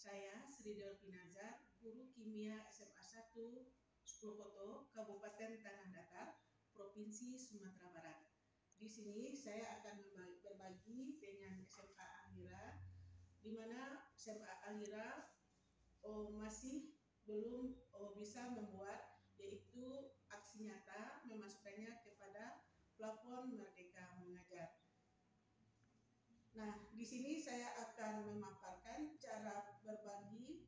Saya Sri Delvi guru kimia SMA 1 10 Koto, Kabupaten Tanah Datar, Provinsi Sumatera Barat. Di sini saya akan berbagi dengan SMA Alira, di mana SMA Alira oh, masih belum oh, bisa membuat yaitu aksi nyata memasukkannya kepada plafon Merdeka Mengajar. Nah, di sini saya akan memaparkan cara berbagi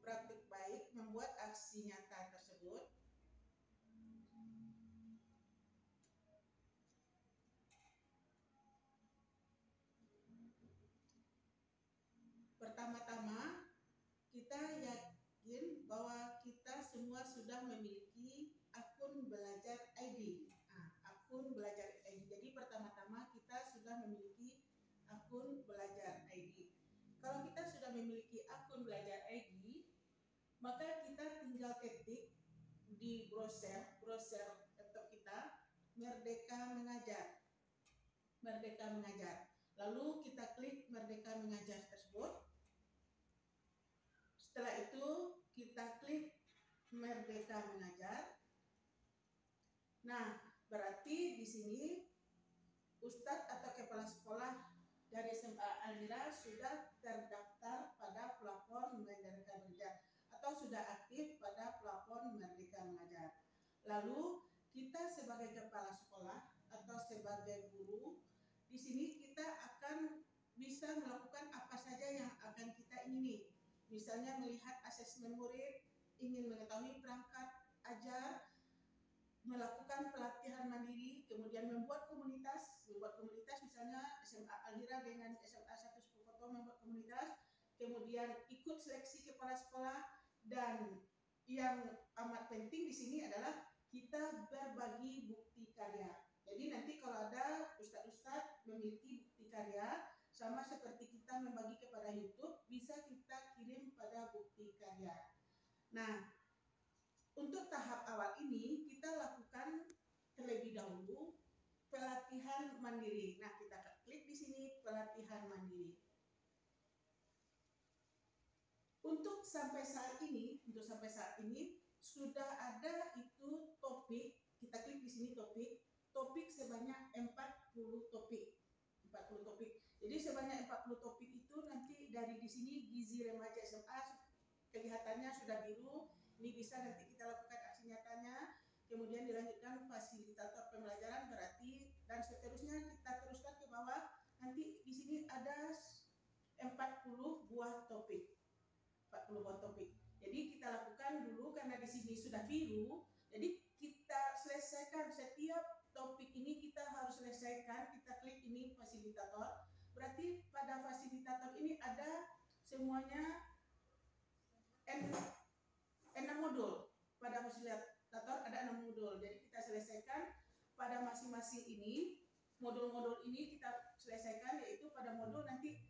praktik baik membuat aksi nyata tersebut. Pertama-tama, kita yakin bahwa kita semua sudah memiliki akun belajar ID. Nah, akun belajar ID. Jadi pertama-tama kita sudah memiliki akun belajar ID. Kalau kita sudah memiliki akun belajar ID, maka kita tinggal ketik di browser browser laptop kita Merdeka Mengajar. Merdeka Mengajar. Lalu kita klik Merdeka Mengajar tersebut. Setelah itu kita klik Merdeka Mengajar. Nah, berarti di sini Ustadz atau kepala sekolah dari SMA Almira sudah terdaftar pada plafon Merdeka Mengajar atau sudah aktif pada plafon Merdeka Mengajar. Lalu kita sebagai kepala sekolah atau sebagai guru di sini kita akan bisa melakukan apa saja yang akan kita ingini. Misalnya melihat asesmen murid, ingin mengetahui perangkat ajar, melakukan pelatihan mandiri, kemudian membuat komunitas, membuat komunitas misalnya SMA Alhira dengan SMA 1 Sepuluh membuat komunitas, kemudian ikut seleksi kepala sekolah dan yang amat penting di sini adalah kita berbagi bukti karya. Jadi nanti kalau ada ustadz-ustadz memiliki bukti karya, sama seperti kita membagi kepada YouTube, bisa kita kirim pada bukti karya. Nah, untuk tahap awal ini kita lakukan terlebih dahulu pelatihan mandiri. Nah, kita klik di sini pelatihan mandiri. Untuk sampai saat ini, untuk sampai saat ini sudah ada itu topik, kita klik di sini topik, topik sebanyak 40 topik. 40 topik. Jadi sebanyak 40 topik itu nanti dari di sini gizi remaja SMA kelihatannya sudah biru, ini bisa nanti kita lakukan aksi nyatanya, kemudian dilanjutkan fasilitator pembelajaran berarti dan seterusnya kita teruskan ke bawah. Nanti di sini ada 40 buah topik. 40 buah topik. Jadi kita lakukan dulu karena di sini sudah biru, jadi kita selesaikan setiap topik ini kita harus selesaikan. Kita klik ini fasilitator. Berarti pada fasilitator ini ada semuanya enam modul. Pada fasilitator ada enam modul. Jadi kita selesaikan pada masing-masing ini. Modul-modul ini kita selesaikan yaitu pada modul nanti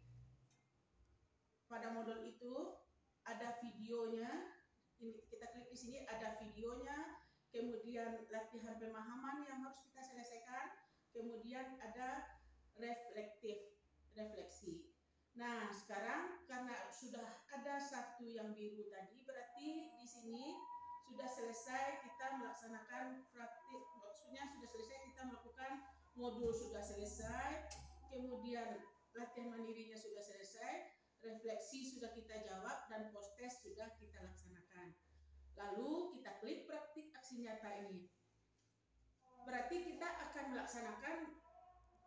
pada modul itu ada videonya. Ini kita klik di sini ada videonya. Kemudian latihan pemahaman yang harus kita selesaikan. Kemudian ada reflektif refleksi Nah, sekarang karena sudah ada satu yang biru tadi, berarti di sini sudah selesai kita melaksanakan praktik, maksudnya sudah selesai kita melakukan modul sudah selesai, kemudian latihan mandirinya sudah selesai, refleksi sudah kita jawab, dan post test sudah kita laksanakan. Lalu kita klik praktik aksi nyata ini. Berarti kita akan melaksanakan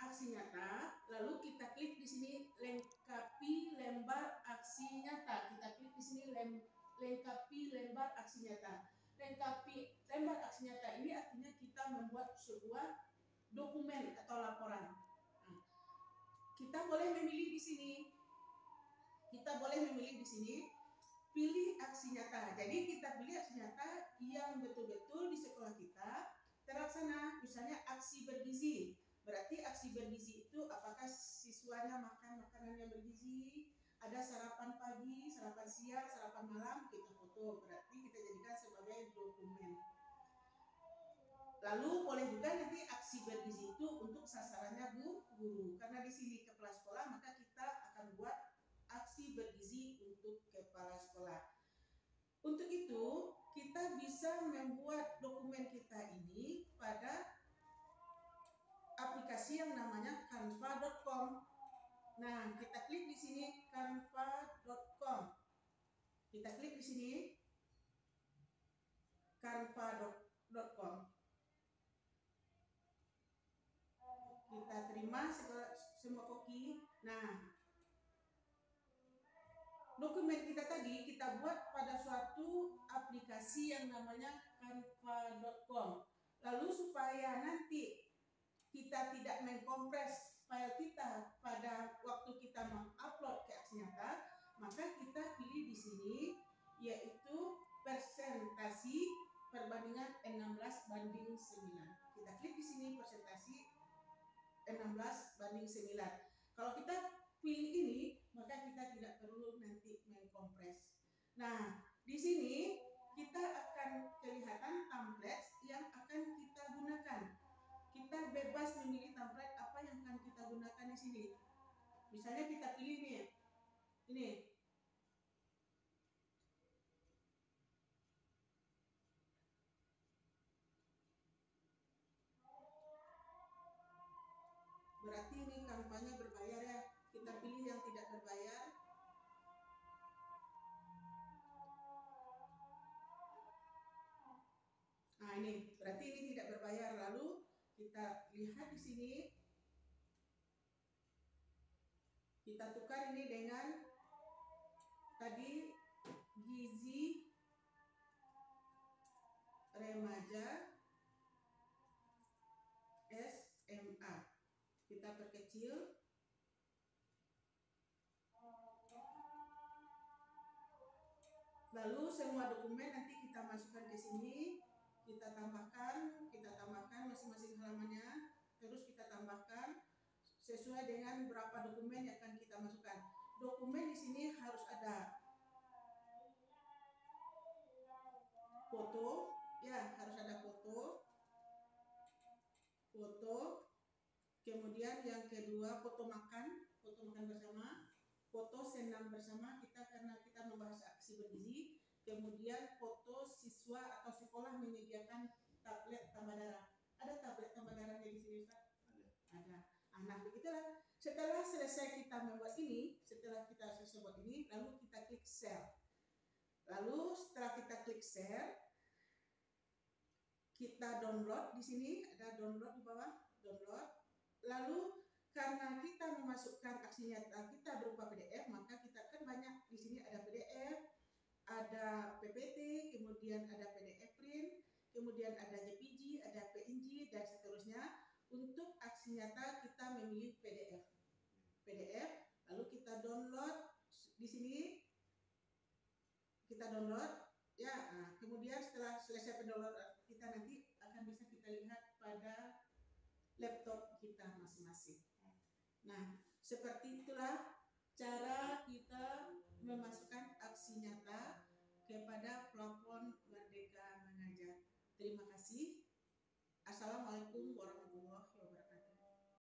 aksi nyata, lalu kita klik di sini lengkapi lembar aksi nyata. Kita klik di sini lengkapi lembar aksi nyata. Lengkapi lembar aksi nyata ini artinya kita membuat sebuah dokumen atau laporan. Nah, kita boleh memilih di sini. Kita boleh memilih di sini pilih aksi nyata. Jadi kita pilih aksi nyata yang betul-betul di sekolah kita terlaksana. Misalnya aksi bergizi Berarti aksi bergizi itu apakah siswanya makan makanan yang bergizi, ada sarapan pagi, sarapan siang, sarapan malam, kita foto. Berarti kita jadikan sebagai dokumen. Lalu boleh juga nanti aksi bergizi itu untuk sasarannya bu, guru. Karena di sini kepala sekolah maka kita akan buat aksi bergizi untuk kepala Untuk itu, kita bisa membuat dokumen kita ini pada aplikasi yang namanya canva.com. Nah, kita klik di sini canva.com. Kita klik di sini canva.com. Kita terima semua koki. Nah, dokumen kita tadi kita buat pada suatu aplikasi yang namanya canva.com. Lalu supaya nanti kita tidak mengkompres 16 banding 9. Kalau kita pilih ini, maka kita tidak perlu nanti mengkompres. Nah, di sini kita akan kelihatan template yang akan kita gunakan. Kita bebas memilih template apa yang akan kita gunakan di sini. Misalnya kita pilih nih, ini berarti ini kampanye berbayar ya kita pilih yang tidak berbayar nah ini berarti ini tidak berbayar. Lalu kita lihat di sini. Kita tukar ini dengan tadi gizi remaja SMA kita perkecil. Lalu semua dokumen nanti kita masukkan ke sini kita tambahkan kita tambahkan masing-masing halamannya terus kita tambahkan sesuai dengan berapa dokumen yang akan kita masukkan dokumen di sini harus ada foto ya harus ada foto foto Kemudian yang kedua foto makan, foto makan bersama, foto senam bersama kita karena kita membahas aksi bergizi. Kemudian foto siswa atau sekolah Nah, begitulah. Setelah selesai kita membuat ini, setelah kita selesai buat ini, lalu kita klik share. Lalu setelah kita klik share, kita download di sini ada download di bawah, download Lalu karena kita memasukkan aksi nyata kita berupa PDF, maka kita kan banyak di sini ada PDF, ada PPT, kemudian ada PDF print, kemudian ada JPG, ada PNG dan seterusnya. Untuk aksi nyata kita memilih PDF. PDF, lalu kita download di sini kita download ya. Nah, kemudian setelah selesai pendownload kita nanti akan bisa kita lihat pada laptop kita masing-masing. Nah, seperti itulah cara kita memasukkan aksi nyata kepada plafon Merdeka Mengajar. Terima kasih. Assalamualaikum warahmatullahi